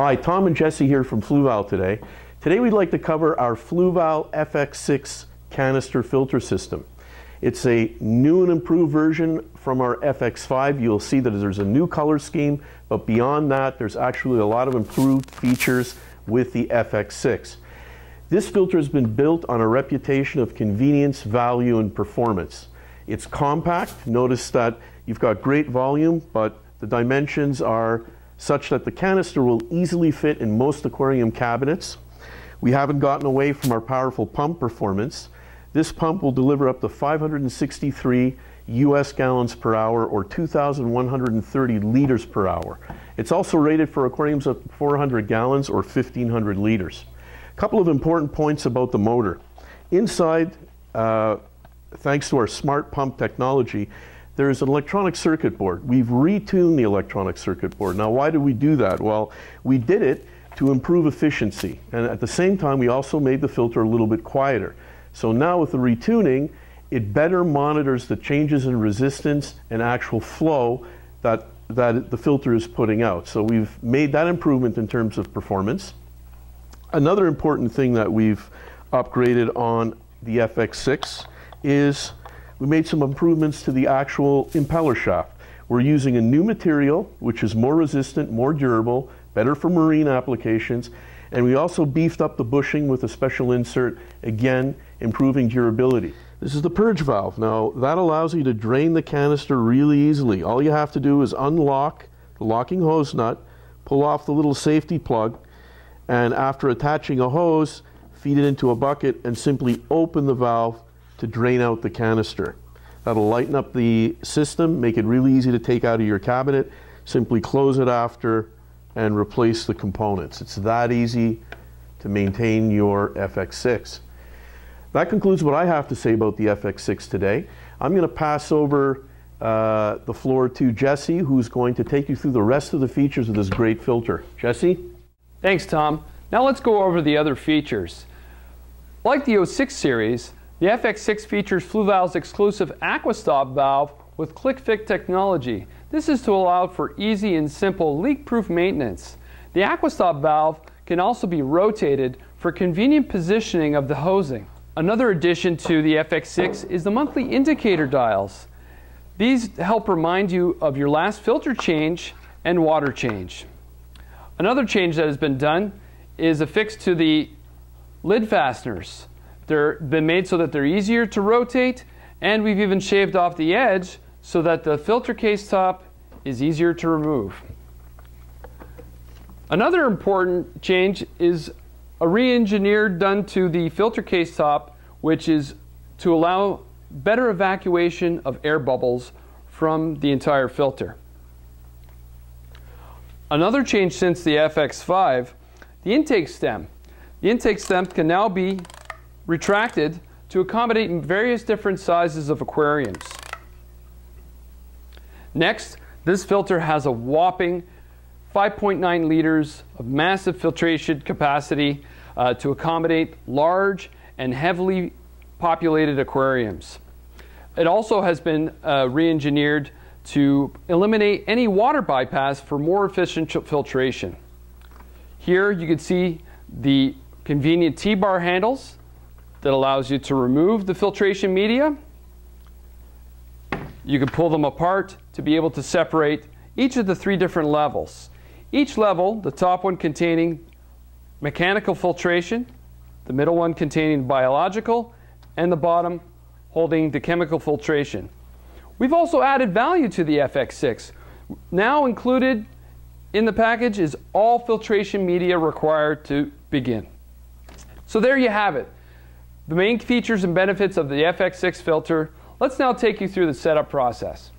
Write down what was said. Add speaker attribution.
Speaker 1: Hi, Tom and Jesse here from Fluval today. Today we'd like to cover our Fluval FX6 canister filter system. It's a new and improved version from our FX5. You'll see that there's a new color scheme, but beyond that, there's actually a lot of improved features with the FX6. This filter has been built on a reputation of convenience, value, and performance. It's compact. Notice that you've got great volume, but the dimensions are such that the canister will easily fit in most aquarium cabinets. We haven't gotten away from our powerful pump performance. This pump will deliver up to 563 US gallons per hour or 2,130 liters per hour. It's also rated for aquariums of 400 gallons or 1,500 liters. A couple of important points about the motor. Inside, uh, thanks to our smart pump technology, there's an electronic circuit board. We've retuned the electronic circuit board. Now, why did we do that? Well, we did it to improve efficiency. And at the same time, we also made the filter a little bit quieter. So now with the retuning, it better monitors the changes in resistance and actual flow that, that the filter is putting out. So we've made that improvement in terms of performance. Another important thing that we've upgraded on the FX6 is we made some improvements to the actual impeller shaft. We're using a new material, which is more resistant, more durable, better for marine applications, and we also beefed up the bushing with a special insert, again, improving durability. This is the purge valve. Now, that allows you to drain the canister really easily. All you have to do is unlock the locking hose nut, pull off the little safety plug, and after attaching a hose, feed it into a bucket and simply open the valve to drain out the canister. That'll lighten up the system, make it really easy to take out of your cabinet. Simply close it after and replace the components. It's that easy to maintain your FX6. That concludes what I have to say about the FX6 today. I'm going to pass over uh, the floor to Jesse, who's going to take you through the rest of the features of this great filter. Jesse?
Speaker 2: Thanks, Tom. Now let's go over the other features. Like the 06 series, the FX6 features Fluval's exclusive Aquastop valve with ClickFit technology. This is to allow for easy and simple leak-proof maintenance. The Aquastop valve can also be rotated for convenient positioning of the hosing. Another addition to the FX6 is the monthly indicator dials. These help remind you of your last filter change and water change. Another change that has been done is affixed to the lid fasteners. They're been made so that they're easier to rotate, and we've even shaved off the edge so that the filter case top is easier to remove. Another important change is a re-engineer done to the filter case top, which is to allow better evacuation of air bubbles from the entire filter. Another change since the FX5, the intake stem. The intake stem can now be retracted to accommodate various different sizes of aquariums. Next, this filter has a whopping 5.9 liters of massive filtration capacity uh, to accommodate large and heavily populated aquariums. It also has been uh, re-engineered to eliminate any water bypass for more efficient filtration. Here you can see the convenient T-bar handles that allows you to remove the filtration media. You can pull them apart to be able to separate each of the three different levels. Each level, the top one containing mechanical filtration, the middle one containing biological, and the bottom holding the chemical filtration. We've also added value to the FX6. Now included in the package is all filtration media required to begin. So there you have it the main features and benefits of the FX6 filter, let's now take you through the setup process.